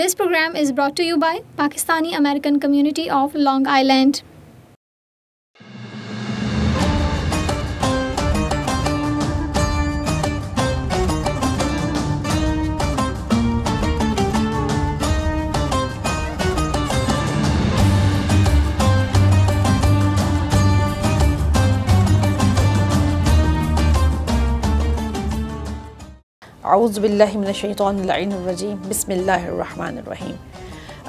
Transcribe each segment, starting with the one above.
This program is brought to you by Pakistani American Community of Long Island. आउज़बिल्लिमिनशैतरजीम बसमीम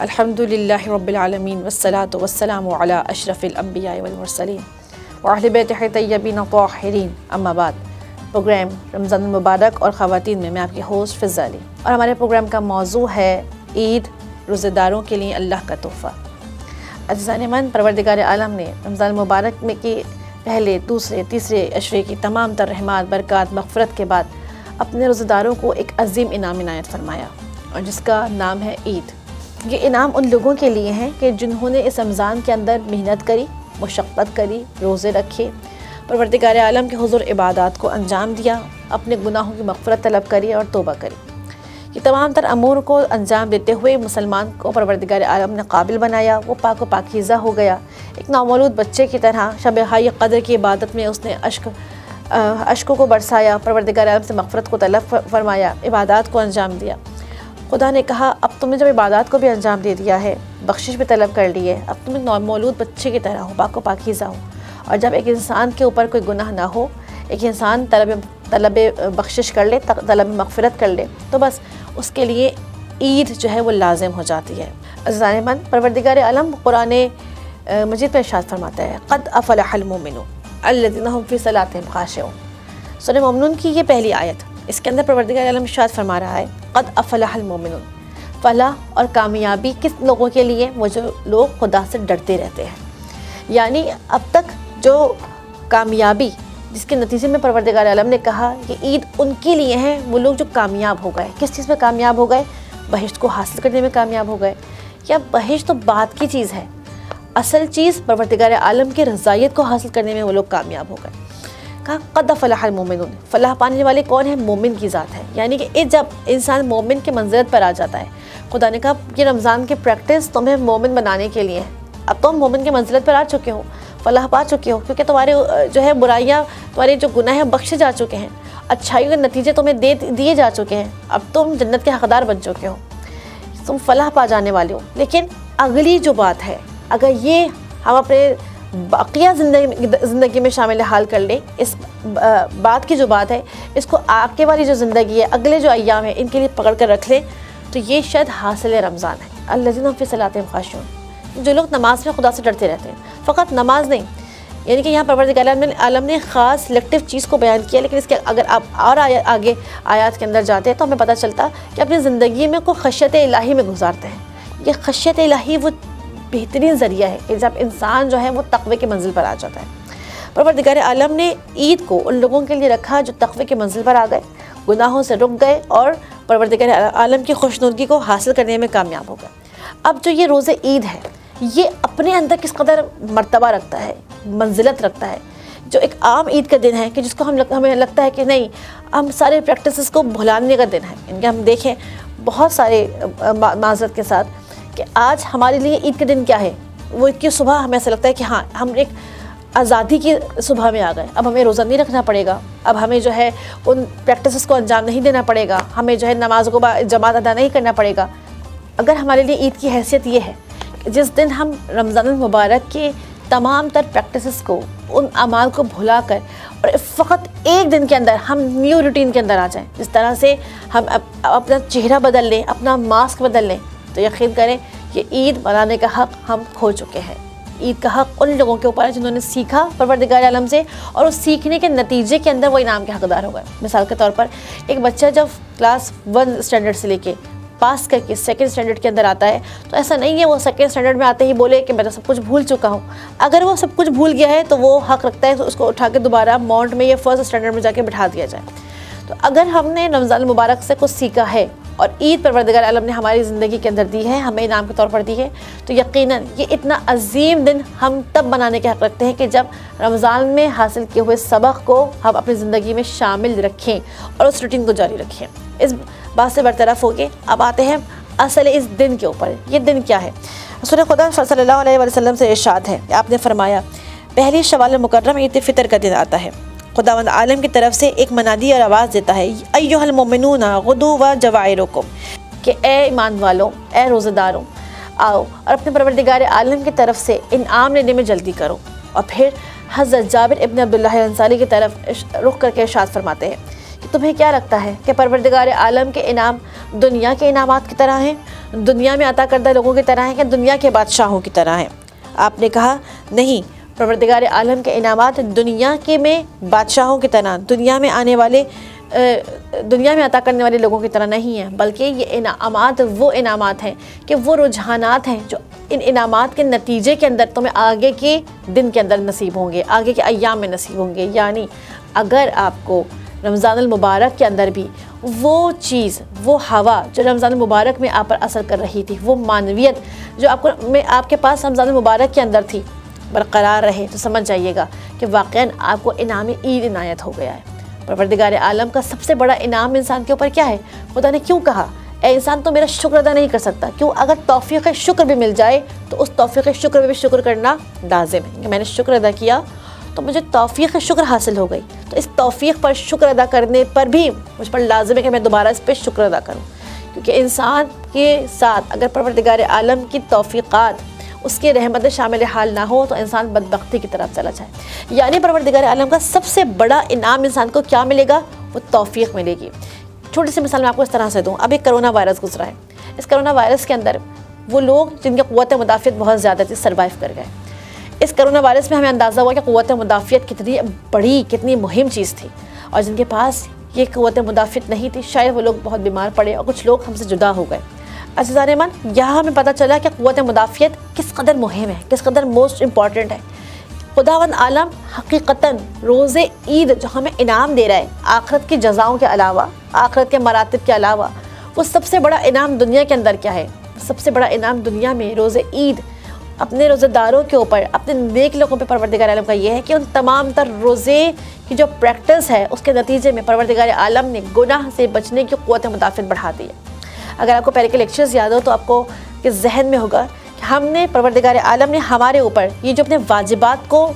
अल्हम्दुलिल्लाहि रब्बिल आलमीन वस्सलातु वस्सलामु अला अशरफिल अंबिया वल मुरसलीन व अहले बैत तय्यबीन ताहिरीन अम्मा बाद प्रोग्राम रमज़ान मुबारक और ख़वातीन में मैं आपकी होस्ट फ़िज़ा अली और हमारे प्रोग्राम का मौजू है ईद रोज़ेदारों के लिए अल्लाह का तोहफ़ा अजान मन परवरदिगार आलम ने रमज़ान मुबारक में के पहले दूसरे तीसरे अशरे की तमाम तर रहमत बरक़ात मफ़रत के बाद अपने रोज़ेदारों को एक अजीम इनाम इनायत फरमाया और जिसका नाम है ईद। ये इनाम उन लोगों के लिए हैं कि जिन्होंने इस रमज़ान के अंदर मेहनत करी, मुशक्क़त करी, रोज़े रखे, परवरदिगार आलम के हजूर इबादत को अंजाम दिया, अपने गुनाहों की मफ़रत तलब करी और तोबा करी। ये तमाम तर अमूर को अंजाम देते हुए मुसलमान को परवरदिगार आलम ने काबिल बनाया, वो पाक पाकिज़ा हो गया। एक नामौलूद बच्चे की तरह शब हाई कदर की इबादत में उसने अश्क अशकों को बरसाया, परवरदिगार आलम से मफ़रत को तलब फरमाया, इबादत को अंजाम दिया। खुदा ने कहा, अब तुमने जब इबादत को भी अंजाम दे दिया है, बख्शिश भी तलब कर ली है, अब तुम एक मौलूद बच्चे की तरह हो पाको पाकिज़ा हो और जब एक इंसान के ऊपर कोई गुनाह ना हो, एक इंसान तलब तलब बख्शिश कर ले तलब मगफ़रत कर ले तो बस उसके लिए ईद जो है वो लाजिम हो जाती है। अजान मन, परवरदिगार आलम, कुरान मजीद पर इशात फरमाता है, क़द अफ़लमिन अल्लाफ़ी सलात खाश ममनून की ये पहली आयत, इसके अंदर प्रवर्तिका आलम शाद फरमा रहा है, क़द अफ़लामिन फ़लाह और कामयाबी किस लोगों के लिए? वो जो लोग खुदा से डरते रहते हैं। यानी अब तक जो कामयाबी, जिसके नतीजे में परवरदिगार आलम ने कहा कि ईद उनके लिए है, वो लोग जो कामयाब हो गए। किस चीज़ में कामयाब हो गए? बहिश्त को हासिल करने में कामयाब हो गए। या बहिश्त तो बात की चीज़ है? असल चीज़ परवरदिगार आलम की रज़ाइत को हासिल करने में वो लोग कामयाब हो गए। कहा कद फ़लाह मोमिन फ़लाह पाने वाले कौन है? मोमिन की ज़ात है। यानी कि जब इंसान मोमिन के मंजरत पर आ जाता है, खुदा ने कहा कि रमज़ान की प्रैक्टिस तुम्हें मोमिन बनाने के लिए है। अब तुम मोमिन के मंजिलत पर आ चुके हो, फ़लाह पा चुके हो, क्योंकि तुम्हारे जो है बुराइयाँ, तुम्हारे जो गुनाह हैं बख्शे जा चुके हैं। अच्छाइयों के नतीजे तुम्हें दे, दिए जा चुके हैं। अब तुम जन्नत के हकदार बन चुके हो। तुम फ़लाह पा जाने वाले हो। लेकिन अगली जो बात है अगर ये हम अपने बाकिया ज़िंदगी ज़िंदगी में शामिल हाल कर लें इस बात की जो बात है इसको आगे वाली जो ज़िंदगी है अगले जो अयाम है इनके लिए पकड़ कर रख लें तो ये शायद हासिल रमज़ान है। अल्लाह फ़िसलात खाशून जो लोग नमाज़ में खुदा से डरते रहते हैं फ़कत नमाज़ नहीं यानी कि यहाँ परवरदिगार आलम ने ख़ास सिलेक्टिव चीज़ को बयान किया लेकिन इसके अगर आप और आया, आगे आयात के अंदर जाते हैं तो हमें पता चलता कि अपनी ज़िंदगी में कोई खशियत इलाही में गुजारते हैं। ये खशियत इलाही वो बेहतरीन ज़रिया है जब इंसान जो है वो तकवे के मंजिल पर आ जाता है। परवरदिगार आलम ने ईद को उन लोगों के लिए रखा जो तकवे के मंजिल पर आ गए गुनाहों से रुक गए और परवरदिगार आलम की खुशनुदगी को हासिल करने में कामयाब हो गए। अब जो ये रोज़े ईद है ये अपने अंदर किस कदर मरतबा रखता है मंजिलत रखता है? जो एक आम ईद का दिन है कि जिसको हम लग, हमें लगता है कि नहीं हम सारे प्रैक्टिस को भुलाने का दिन है। इनके हम देखें बहुत सारे माजरत के साथ कि आज हमारे लिए ईद का दिन क्या है? वो ईद की सुबह हमें ऐसा लगता है कि हाँ हम एक आज़ादी की सुबह में आ गए। अब हमें रोज़ा नहीं रखना पड़ेगा। अब हमें जो है उन प्रैक्टिस को अंजाम नहीं देना पड़ेगा। हमें जो है नमाज़ को जमात अदा नहीं करना पड़ेगा। अगर हमारे लिए ईद की हैसियत ये है जिस दिन हम रमज़ान मुबारक के तमाम तर प्रैक्टिस को उन अमाल को भुला कर और फ़कत एक दिन के अंदर हम न्यू रूटीन के अंदर आ जाएँ। जिस तरह से हम अप, अपना चेहरा बदल लें अपना मास्क बदल लें तो यकीन करें कि ईद मनाने का हक़ हम खो चुके हैं। ईद का हक़ उन लोगों के ऊपर है जिन्होंने सीखा परवरदिगार आलम से और उस सीखने के नतीजे के अंदर वो इनाम के हकदार हो गए। मिसाल के तौर पर एक बच्चा जब क्लास वन स्टैंडर्ड से लेके पास करके सेकेंड स्टैंडर्ड के अंदर आता है तो ऐसा नहीं है वो सेकेंड स्टैंडर्ड में आते ही बोले कि मैं तो सब कुछ भूल चुका हूँ। अगर वो सब कुछ भूल गया है तो वो हक रखता है तो उसको उठा के दोबारा माउंट में या फ़र्स्ट स्टैंडर्ड में जाके बिठा दिया जाए। तो अगर हमने रमज़ान मुबारक से कुछ सीखा है और ईद परवरदिगार आलम ने हमारी ज़िंदगी के अंदर दी है, हमें इनाम के तौर पर दी है। तो यकीनन ये इतना अजीम दिन हम तब बनाने के हक़ रखते हैं कि जब रमज़ान में हासिल किए हुए सबक को हम अपनी ज़िंदगी में शामिल रखें और उस रूटीन को जारी रखें। इस बात से बरतरफ हो गए अब आते हैं असल इस दिन के ऊपर। ये दिन क्या है? रसूल खुदा अलैहि वसल्लम से इरशाद है आपने फरमाया, पहली शवाल मुकर्रम ईद फ़ितर का दिन आता है। खुदावंद आलम की तरफ़ से एक मनादी और आवाज़ देता है अयोहलमिनून गुदू व जवायरों को कि ए ईमान वालों, ए रोज़ेदारों, आओ और अपने परवरदिगार आलम की तरफ़ से इनाम लेने में जल्दी करो। और फिर हज़रत जाबिर इबन अब्दुल्लाह अंसारी की तरफ़ रुख करके इरशाद फरमाते हैं कि, तुम्हें क्या लगता है कि परवरदिगार आलम के इनाम दुनिया के इनामात की तरह हैं? दुनिया में अता करदा लोगों की तरह हैं कि दुनिया के बादशाहों की तरह हैं? आपने कहा, नहीं परवरदिगार आलम के इनामात दुनिया के में बादशाहों की तरह, दुनिया में आने वाले दुनिया में अता करने वाले लोगों की तरह नहीं है, बल्कि ये इनाम वो इनाम हैं कि वो रुझानात हैं जो इन इनाम के नतीजे के अंदर तुम्हें आगे के दिन के अंदर नसीब होंगे, आगे के अयाम में नसीब होंगे। यानी अगर आपको रमज़ान मुबारक के अंदर भी वो चीज़, वो हवा जो रमज़ान मुबारक में आप पर असर कर रही थी, वो मानवियत जो आपको, में आपके पास रमज़ान मुबारक के अंदर थी बरकरार रहे तो समझ जाइएगा कि वाक़ आपको इनाम ईद इनायत हो गया है। परवरदिगार आलम का सबसे बड़ा इनाम इंसान के ऊपर क्या है? खुदा ने क्यों कहा? ए इंसान तो मेरा शुक्र अदा नहीं कर सकता। क्यों? अगर तोफ़ी शुक्र भी मिल जाए तो उस तोफ़ी शुक्र में भी शुक्र करना लाजिम है। कि मैंने शुक्र अदा किया तो मुझे तोफ़ी शुक्र हासिल हो गई। तो इस तोफ़ी पर शुक्र अदा करने पर भी मुझ पर लाजिम है कि मैं दोबारा इस पर शुक्र अदा करूँ। क्योंकि इंसान के साथ अगर परवरदिगार आलम की तोफ़ीक़ात उसकी रहमत शामिल हाल ना हो तो इंसान बदबख्ती की तरफ़ चला जाए। यानी परवरदिगार आलम का सबसे बड़ा इनाम इंसान को क्या मिलेगा? वो तोफ़ी मिलेगी। छोटी सी मिसाल मैं आपको इस तरह से दूँ। अभी करोना वायरस गुजरा है। इस करोना वायरस के अंदर वो लोग जिनकी क़वत मुदाफ़त बहुत ज़्यादा थी सर्वाइव कर गए। इस करोना वायरस में हमें अंदाज़ा हुआ कि क़वत मुदाफ़त कितनी बड़ी, कितनी मुहिम चीज़ थी। और जिनके पास ये क़वत मुदाफ़त नहीं थी, शायद वो लोग बहुत बीमार पड़े और कुछ लोग हमसे जुदा हो गए। अजीज़ान यहाँ हमें पता चला कि क़वत मुदाफ़ियत किस कदर मुहिम है, किस कदर मोस्ट इंपॉर्टेंट है। खुदावन आलम हकीकता रोज़ ईद जो हमें इनाम दे रहा है, आखरत की जजाओं के अलावा, आखरत के मरातब के अलावा, वो सबसे बड़ा इनाम दुनिया के अंदर क्या है? सबसे बड़ा इनाम दुनिया में रोज़ ईद, अपने रोज़ेदारों के ऊपर, अपने नेक लोगों पर परवरदिगार आलम का यह है कि उन तमाम तर रोज़े की जो प्रैक्टिस है, उसके नतीजे में परवरदिगार आलम ने गुनाह से बचने की क़वत मुदाफ़त बढ़ा दी है। अगर आपको पहले के लेक्चर्स याद हो तो आपको के जहन में होगा कि हमने, परवरदिगार आलम ने हमारे ऊपर ये जो अपने वाजिबात को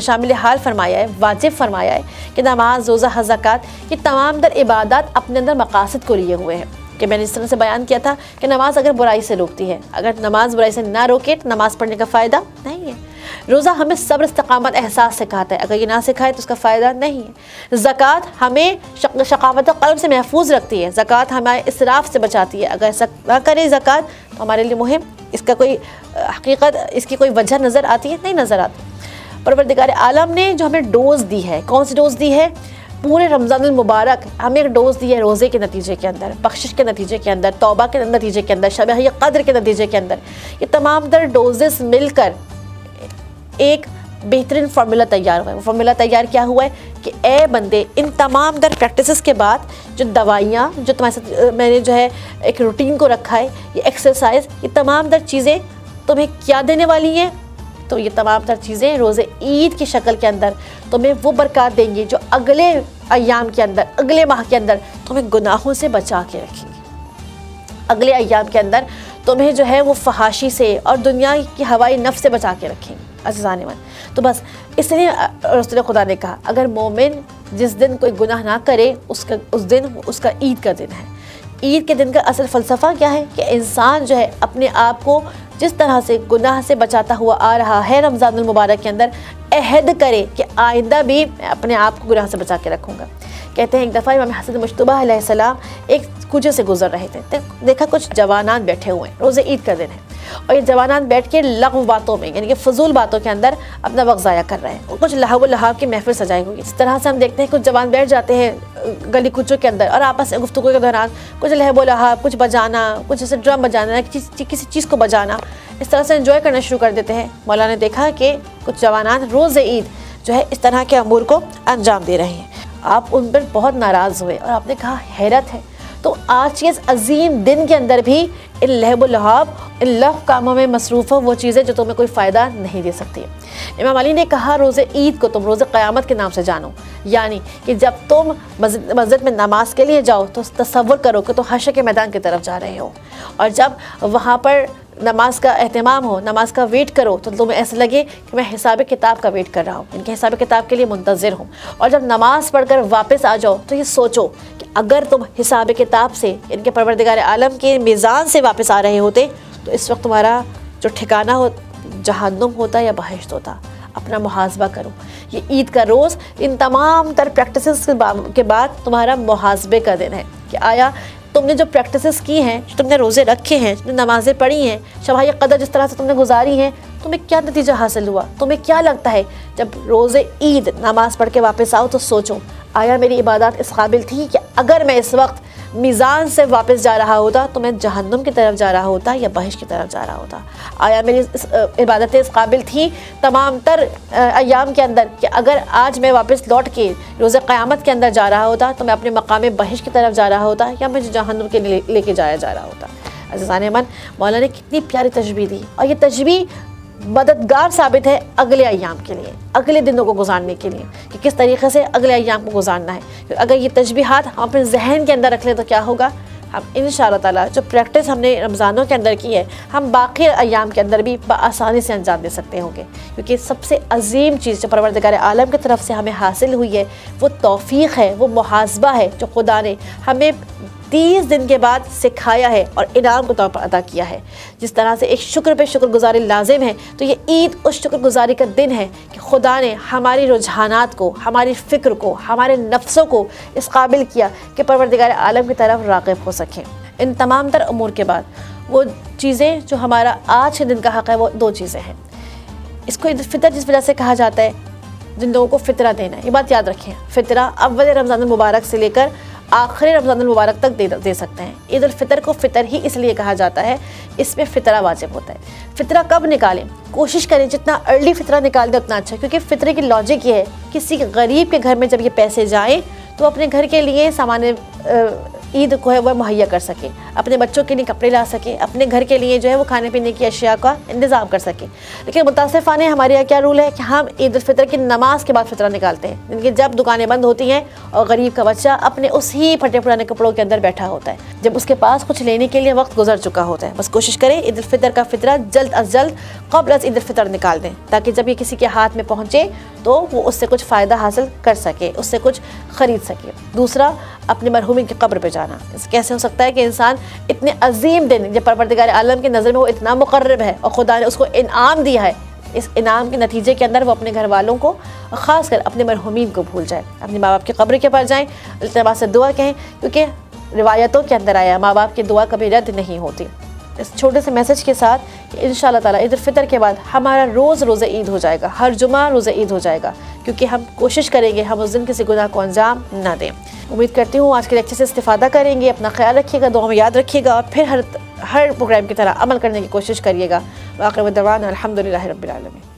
शामिल हाल फरमाया है, वाजिब फरमाया है कि नमाज़, रोज़ा हज़ाक़ात ये तमाम दर इबादत अपने अंदर मकासद को लिए हुए हैं। कि मैंने इस तरह से बयान किया था कि नमाज़ अगर बुराई से रोकती है, अगर नमाज़ बुराई से ना रोके तो नमाज़ पढ़ने का फ़ायदा नहीं है। रोज़ा हमें सब्र, इस्तकामत, एहसास सिखाता है। अगर ये ना सिखाए तो उसका फ़ायदा नहीं है। ज़क़़त हमें शकावत कलम से महफूज रखती है। ज़क़़त हमारे इसराफ से बचाती है। अगर ऐसा ना करें ज़क़़त तो हमारे लिए मुहिम, इसका कोई हकीकत, इसकी कोई वजह नज़र आती है? नहीं नज़र आती। परवरदिगार आलम ने जो हमें डोज़ दी है, कौन सी डोज़ दी है? पूरे रमज़ान मुबारक हमें एक डोज दी है रोज़े के नतीजे के अंदर, बख्शिश के नतीजे के अंदर, तौबा के नतीजे के अंदर शब कद्र के नतीजे के अंदर। ये तमाम दर डोजेस मिलकर एक बेहतरीन फार्मूला तैयार हुआ है। वो फार्मूला तैयार क्या हुआ है कि ए बंदे इन तमाम दर प्रैक्टिस के बाद जो दवाइयाँ, जो तुम्हारे साथ मैंने जो है एक रूटीन को रखा है, ये एक्सरसाइज ये तमाम दर चीज़ें तुम्हें क्या देने वाली हैं? तो ये तमाम तर चीज़ें रोज़े ईद की शक्ल के अंदर तुम्हें वो बरकत देंगी जो अगले अयाम के अंदर, अगले माह के अंदर तुम्हें गुनाहों से बचा के रखेंगी। अगले अयाम के अंदर तुम्हें जो है वो फहाशी से और दुनिया की हवाई नफ से बचा के रखेंगी। अजान मन तो बस, इसलिए रसूल खुदा ने कहा, अगर मोमिन जिस दिन कोई गुनाह ना करे, उसका, उस दिन उसका ईद का दिन है। ईद के दिन का असल फ़लसफ़ा क्या है? कि इंसान जो है, अपने आप को जिस तरह से गुनाह से बचाता हुआ आ रहा है रमज़ान मुबारक के अंदर, अहद करे कि आइंदा भी मैं अपने आप को गुनाह से बचा के रखूँगा। कहते हैं, एक दफ़ा इमाम हसन मुशतबा सलाम एक कुजे से गुजर रहे थे। देखा कुछ जवानान बैठे हुए हैं, रोज़े ईद का दिन है। और ये जवानान बैठ के लघु बातों में, यानी कि फजूल बातों के अंदर अपना वक्त ज़ाया कर रहे हैं। और कुछ लहाब लहाब की महफिल सजाई हुई इस तरह से हम देखते हैं, कुछ जवान बैठ जाते हैं, गली कुचों के अंदर और आपस में गुफ्तु के दौरान कुछ लहब लहाब कुछ बजाना, कुछ ऐसे ड्रम बजाना, किसी किसी चीज़ को बजाना, इस तरह से इन्जॉय करना शुरू कर देते हैं। मौला ने देखा कि कुछ जवानान रोज़ ईद जो है, इस तरह के अमूर को अंजाम दे रहे हैं। आप उन पर बहुत नाराज़ हुए और आपने कहा, हैरत है। तो आज के इस अजीम दिन के अंदर भी इन लहब लहाब इन लफ कामों में मसरूफ़ हो वो चीज़ें जो तुम्हें कोई फ़ायदा नहीं दे सकती। इमाम अली ने कहा, रोज़े ईद को तुम रोज़े क़यामत के नाम से जानो। यानी कि जब तुम मस्जिद में नमाज़ के लिए जाओ तो तस्वुर करो कि तुम हश के मैदान की तरफ़ जा रहे हो। और जब वहाँ पर नमाज़ का अहतमाम हो, नमाज़ का वेट करो तो तुम्हें ऐसा लगे कि मैं हिसाब किताब का वेट कर रहा हूँ। इनके हिसाब किताब के लिए मुंतज़र हूँ। और जब नमाज़ पढ़कर वापस आ जाओ तो ये सोचो कि अगर तुम हिसाब किताब से इनके परवरदिगार आलम के मीज़ान से वापस आ रहे होते तो इस वक्त तुम्हारा जो ठिकाना हो, जहन्नुम होता या बहिश्त होता, अपना मुहासबा करो। ये ईद का रोज़ इन तमाम तर प्रैक्टिस के बाद तुम्हारा मुहासबे का दिन है कि आया तुमने जो प्रैक्टिस की हैं, जो तुमने रोज़े रखे हैं, जो नमाज़ें पढ़ी हैं शबाई कदर जिस तरह से तुमने गुजारी हैं, तुम्हें क्या नतीजा हासिल हुआ? तुम्हें क्या लगता है? जब रोज़े ईद, नमाज़ पढ़ के वापस आओ तो सोचो, आया मेरी इबादत इस काबिल थी कि अगर मैं इस वक्त मीज़ान से वापस जा रहा होता तो मैं जहन्नुम की तरफ़ जा रहा होता या बहिश की तरफ़ जा रहा होता? आया मेरी इबादतें इस काबिल थी तमाम तर अयाम के अंदर कि अगर आज मैं वापस लौट के रोज़ क़यामत के अंदर जा रहा होता तो मैं अपने मकाम बहिश की तरफ़ जा रहा होता या मुझे जहन्नुम के लेके जाया जा रहा होता? अजान मन, मौला ने कितनी प्यारी तजबी दी। और ये तजबी मददगार साबित है अगले अयाम के लिए, अगले दिनों को गुजारने के लिए कि किस तरीके से अगले अयाम को गुजारना है। अगर ये तजबीहात हम अपने जहन के अंदर रख लें तो क्या होगा? हम इन ताला जो प्रैक्टिस हमने रमज़ानों के अंदर की है, हम बाकी अयाम के अंदर भी आसानी से अंजाम दे सकते होंगे। क्योंकि सबसे अजीम चीज़ जो परवरदिगार आलम की तरफ़ से हमें हासिल हुई है, वो तोफ़ी है, वो मुहासबा है जो खुदा ने हमें तीस दिन के बाद सिखाया है और इनाम के तौर पर अदा किया है। जिस तरह से एक शुक्र पे शुक्रगुजारी लाजिम है तो ये ईद उस शुक्रगुजारी का दिन है कि खुदा ने हमारी रुझानात को, हमारी फ़िक्र को, हमारे नफ्सों को इस काबिल किया कि परवरदिगार आलम की तरफ़ रागब हो सकें। इन तमाम तर अमूर के बाद वो चीज़ें जो हमारा आज के दिन का हक़ है, वो दो चीज़ें हैं। इसको ईद फितर जिस वजह से कहा जाता है, जिन लोगों को फ़ितरा देना है। ये बात याद रखें, फ़ितरा अव्वल रमज़ान मुबारक से लेकर आखिरी रमज़ान मुबारक तक दे दे सकते हैं। ईद फितर को फ़ितर ही इसलिए कहा जाता है, इसमें फ़ितरा वाजिब होता है। फ़ितरा कब निकालें? कोशिश करें जितना अर्ली फ़ितरा निकाल दें, उतना अच्छा क्योंकि फ़ितरे की लॉजिक ये है, किसी गरीब के घर में जब ये पैसे जाएँ तो अपने घर के लिए सामान्य ईद को है, वह मुहैया कर सके। अपने बच्चों के लिए कपड़े ला सके, अपने घर के लिए जो है वो खाने पीने की अशिया का इंतज़ाम कर सके। लेकिन मुतासफ़ाने हमारे यहाँ क्या रूल है कि हम ईद फितर की नमाज़ के बाद फितरा निकालते हैं। जिनकी जब दुकानें बंद होती हैं और गरीब का बच्चा अपने उसी फटे पुराने कपड़ों के अंदर बैठा होता है। जब उसके पास कुछ लेने के लिए वक्त गुजर चुका होता है, बस कोशिश करें ईद फितर का फितरा जल्द अज जल्द कबल अज ईद फितर निकाल दें, ताकि जब ये किसी के हाथ में पहुँचे तो वो उससे कुछ फ़ायदा हासिल कर सके, उससे कुछ ख़रीद सके। दूसरा अपने मरहूमिन की कब्र पर जाना। कैसे हो सकता है कि इंसान इतने अजीम दिन, जब परवरदिगार आलम की नज़र में वो इतना मुकर्रब है और खुदा ने उसको इनाम दिया है, इस इनाम के नतीजे के अंदर वो अपने घर वालों को ख़ास कर अपने मरहूमिन को भूल जाए। अपने माँ बाप की कब्र के पास जाएँ अल्तबा से दुआ कहें, क्योंकि रिवायतों के अंदर आया माँ बाप की दुआ कभी रद्द नहीं होती। इस छोटे से मैसेज के साथ इन ताला ईद फितर के बाद हमारा रोज़ रोज़ ईद हो जाएगा, हर जुमा रोज़ ईद हो जाएगा, क्योंकि हम कोशिश करेंगे हम उस दिन किसी गुनाह को अंजाम ना दें। उम्मीद करती हूँ आज के लेक्चर से इस्तादा करेंगे, अपना ख्याल रखिएगा, दुआ में याद रखिएगा और फिर हर हर प्रोग्राम की तरह अमल करने की कोशिश करिएगा। वाक़ दवान अलहमदिल्ला रबालमी